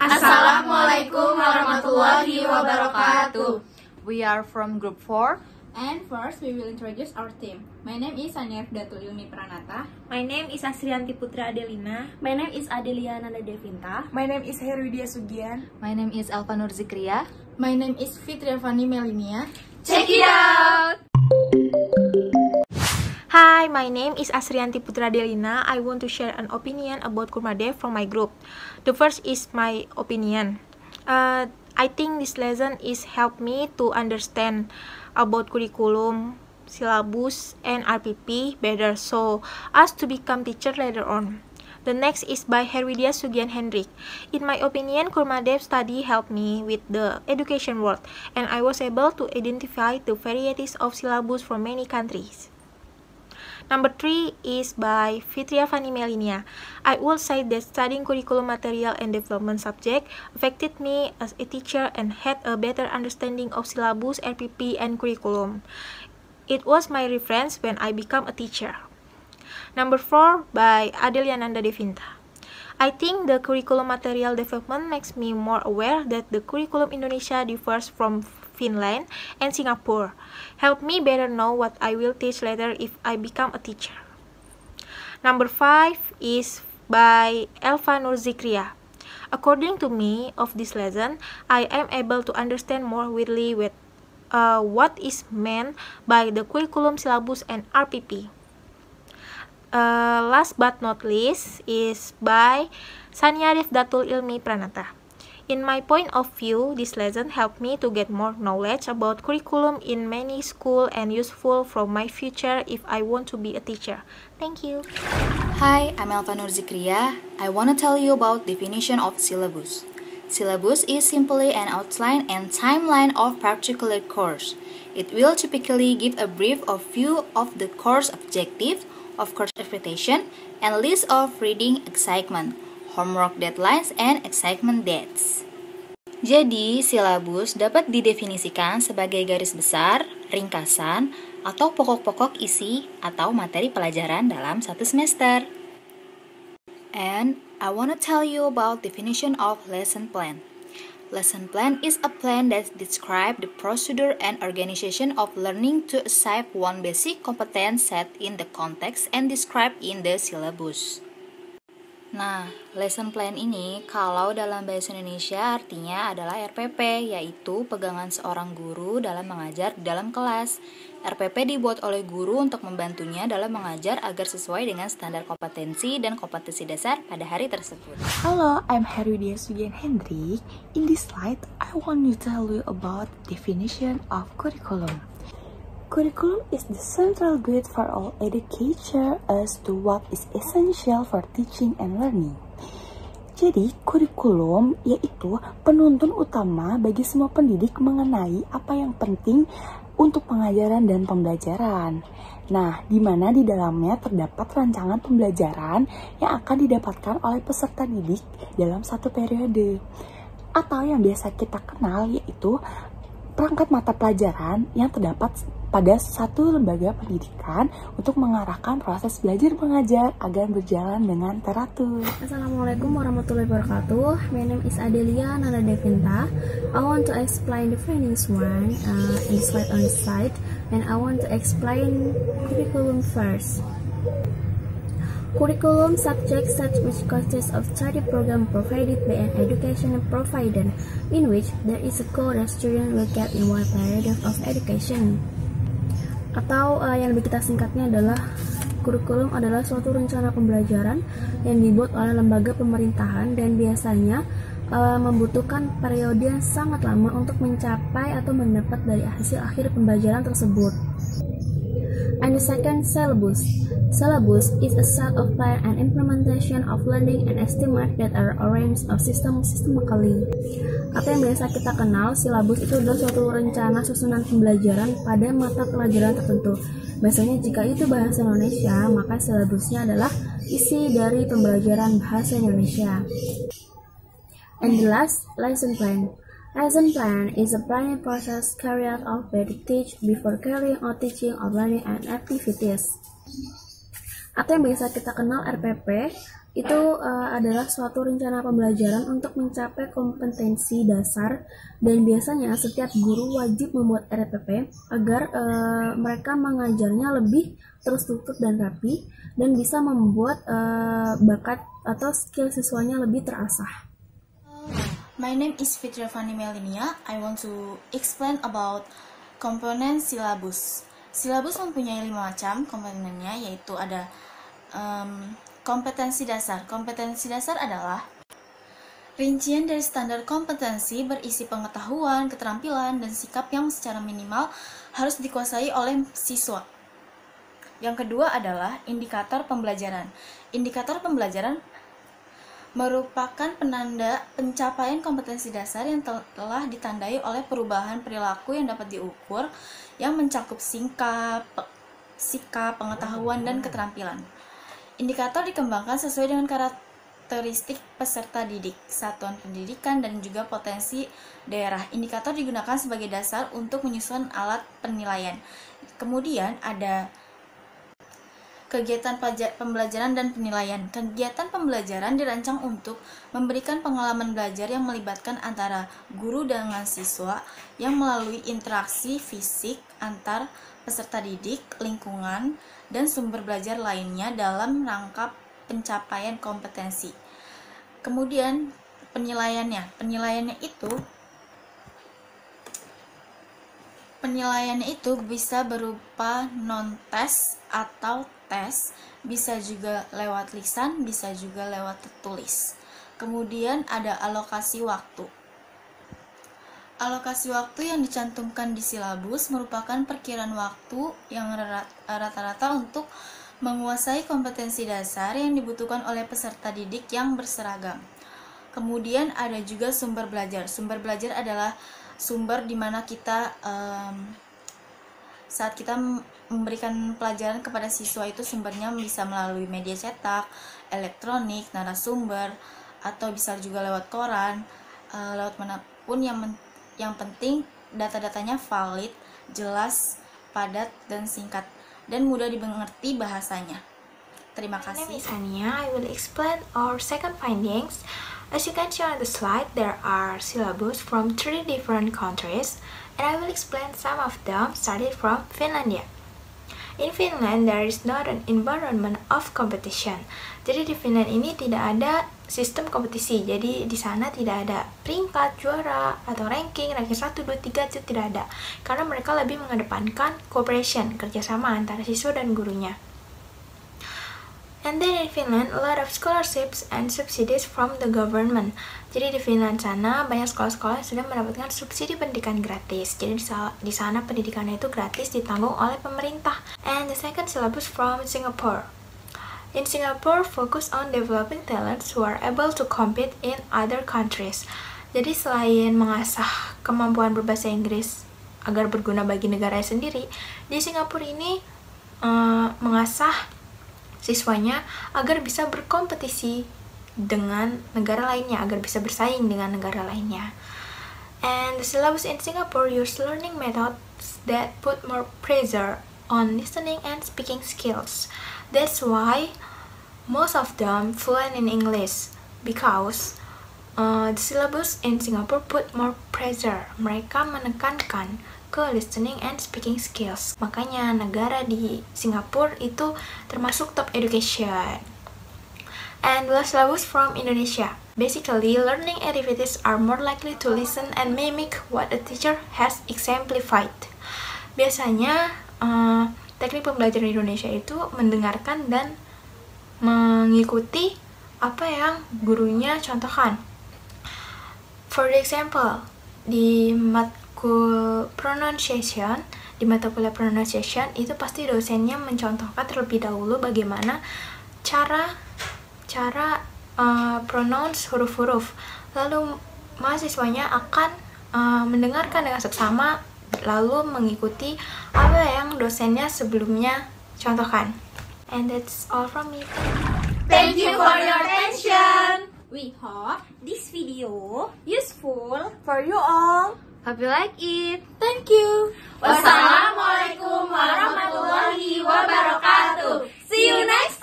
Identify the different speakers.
Speaker 1: Assalamualaikum warahmatullahi wabarakatuh.
Speaker 2: We are from group 4.
Speaker 1: And first, we will introduce our team. My name is Sanif Datul Ilmi Pranata.
Speaker 3: My name is Asrianti Putra Adelina.
Speaker 4: My name is Adelia Nanda Devinta.
Speaker 5: My name is Herwidia Sugian.
Speaker 2: My name is Alfa Nur Zikria.
Speaker 1: My name is Fitria Fani Melinia.
Speaker 2: Check it out!
Speaker 3: Hi, my name is Asrianti Putra Adelina. I want to share an opinion about Kurmadev from my group. The first is my opinion. Uh, I think this lesson is help me to understand about curriculum, syllabus, and RPP better so as to become teacher later on. The next is by Herwidia Sugian Hendrik. In my opinion, Kurmadev study helped me with the education world, and I was able to identify the varieties of syllabus from many countries. Number three is by Fitria Fani Melinia. I would say that studying curriculum material and development subject affected me as a teacher and had a better understanding of syllabus, RPP, and curriculum. It was my reference when I became a teacher. Number four by Adeliananda Devinta. I think the curriculum material development makes me more aware that the curriculum Indonesia differs from Finland, and Singapore. Help me better know what I will teach later if I become a teacher. Number five is by Elva Nurzikria. According to me of this lesson, I am able to understand more widely with uh, what is meant by the curriculum syllabus and RPP. Uh, last but not least is by Sanyarif Datul Ilmi Pranata. In my point of view, this lesson helped me to get more knowledge about curriculum in many school and useful for my future if I want to be a teacher. Thank you.
Speaker 6: Hi, I'm Elva Nur Zikria. I want to tell you about definition of syllabus. Syllabus is simply an outline and timeline of particular course. It will typically give a brief of view of the course objective, of course expectation, and list of reading excitement homework deadlines, and excitement dates. Jadi, silabus dapat didefinisikan sebagai garis besar, ringkasan, atau pokok-pokok isi atau materi pelajaran dalam satu semester. And I want to tell you about definition of lesson plan. Lesson plan is a plan that describes the procedure and organization of learning to achieve one basic competence set in the context and described in the syllabus. Nah, lesson plan ini kalau dalam bahasa Indonesia artinya adalah RPP, yaitu pegangan seorang guru dalam mengajar di dalam kelas. RPP dibuat oleh guru untuk membantunya dalam mengajar agar sesuai dengan standar kompetensi dan kompetensi dasar pada hari tersebut.
Speaker 5: Halo, I'm Herwidia Sugian Hendrik. In this slide, I want to tell you about definition of curriculum. Curriculum is the central guide for all educator as to what is essential for teaching and learning. Jadi, kurikulum yaitu penuntun utama bagi semua pendidik mengenai apa yang penting untuk pengajaran dan pembelajaran. Nah, di mana di dalamnya terdapat rancangan pembelajaran yang akan didapatkan oleh peserta didik dalam satu periode. Atau yang biasa kita kenal yaitu perangkat mata pelajaran yang terdapat pada satu lembaga pendidikan untuk mengarahkan proses belajar mengajar agar berjalan dengan teratur.
Speaker 4: Assalamualaikum warahmatullahi wabarakatuh. My name is Adelia Nana Devinta. I want to explain the findings one uh, in slide on side, and I want to explain curriculum first. Curriculum subject set which consists of study program provided by an educational provider in which there is a goal that students will get in one period of education. Atau uh, yang lebih kita singkatnya adalah kurikulum adalah suatu rencana pembelajaran yang dibuat oleh lembaga pemerintahan dan biasanya uh, membutuhkan periode yang sangat lama untuk mencapai atau mendapat dari hasil akhir pembelajaran tersebut. And the second, syllabus. Syllabus is a set of plan and implementation of learning and estimate that are arranged of system systemically. Apa yang biasa kita kenal, syllabus itu adalah suatu rencana susunan pembelajaran pada mata pelajaran tertentu. Biasanya jika itu bahasa Indonesia, maka syllabusnya adalah isi dari pembelajaran bahasa Indonesia. And the last, lesson plan. Lesson plan is a planning process carried out by the teacher before carrying out teaching or learning and activities. Atau yang biasa kita kenal RPP, itu uh, adalah suatu rencana pembelajaran untuk mencapai kompetensi dasar dan biasanya setiap guru wajib membuat RPP agar uh, mereka mengajarnya lebih terstruktur dan rapi dan bisa membuat uh, bakat atau skill siswanya lebih terasah.
Speaker 7: My name is Fitria Fani Melinia. I want to explain about komponen silabus. Silabus mempunyai lima macam komponennya, yaitu ada um, Kompetensi dasar. Kompetensi dasar adalah rincian dari standar kompetensi berisi pengetahuan, keterampilan, dan sikap yang secara minimal harus dikuasai oleh siswa. Yang kedua adalah indikator pembelajaran. Indikator pembelajaran merupakan penanda pencapaian kompetensi dasar yang telah ditandai oleh perubahan perilaku yang dapat diukur yang mencakup sikap, sikap, pengetahuan, dan keterampilan. Indikator dikembangkan sesuai dengan karakteristik peserta didik, satuan pendidikan, dan juga potensi daerah. Indikator digunakan sebagai dasar untuk menyusun alat penilaian. Kemudian ada kegiatan pembelajaran dan penilaian. Kegiatan pembelajaran dirancang untuk memberikan pengalaman belajar yang melibatkan antara guru dengan siswa yang melalui interaksi fisik antar peserta didik, lingkungan, dan sumber belajar lainnya dalam rangka pencapaian kompetensi. Kemudian penilaiannya, penilaiannya itu penilaiannya itu bisa berupa non tes atau tes, bisa juga lewat lisan, bisa juga lewat tertulis. Kemudian ada alokasi waktu. Alokasi waktu yang dicantumkan di silabus merupakan perkiraan waktu yang rata-rata untuk menguasai kompetensi dasar yang dibutuhkan oleh peserta didik yang berseragam. Kemudian ada juga sumber belajar. Sumber belajar adalah sumber di mana kita um, saat kita memberikan pelajaran kepada siswa itu sumbernya bisa melalui media cetak, elektronik, narasumber, atau bisa juga lewat koran, uh, lewat mana pun yang yang penting data-datanya valid, jelas, padat, dan singkat, dan mudah dimengerti bahasanya. Terima kasih.
Speaker 8: My name is Ania. I will explain our second findings. As you can see on the slide, there are syllabus from three different countries, and I will explain some of them starting from Finlandia. In Finland, there is not an environment of competition. Jadi di Finland ini tidak ada sistem kompetisi. Jadi di sana tidak ada peringkat, juara, atau ranking, ranking 1, 2, 3 itu tidak ada. Karena mereka lebih mengedepankan cooperation, kerjasama antara siswa dan gurunya. And then in Finland, a lot of scholarships and subsidies from the government. Jadi di Finland sana banyak sekolah-sekolah yang sudah mendapatkan subsidi pendidikan gratis. Jadi di sana pendidikannya itu gratis ditanggung oleh pemerintah. And the second syllabus from Singapore. In Singapore, focus on developing talents who are able to compete in other countries. Jadi selain mengasah kemampuan berbahasa Inggris agar berguna bagi negara sendiri, di Singapura ini uh, mengasah siswanya agar bisa berkompetisi dengan negara lainnya, agar bisa bersaing dengan negara lainnya. And the syllabus in Singapore use learning methods that put more pressure on listening and speaking skills. That's why most of them fluent in English because uh, the syllabus in Singapore put more pressure. Mereka menekankan ke listening and speaking skills. Makanya negara di Singapura itu termasuk top education. And last syllabus from Indonesia. Basically, learning activities are more likely to listen and mimic what a teacher has exemplified. Biasanya, uh, teknik pembelajaran Indonesia itu mendengarkan dan mengikuti apa yang gurunya contohkan. For example, di mat matkul pronunciation di mata kuliah pronunciation itu pasti dosennya mencontohkan terlebih dahulu bagaimana cara cara uh, pronounce huruf-huruf. Lalu mahasiswanya akan uh, mendengarkan dengan seksama lalu mengikuti apa yang dosennya sebelumnya contohkan. And that's all from me.
Speaker 1: Thank you for your attention. We hope this video useful
Speaker 8: for you all
Speaker 2: Hope you like it.
Speaker 8: Thank you.
Speaker 1: Wassalamualaikum warahmatullahi wabarakatuh. See you next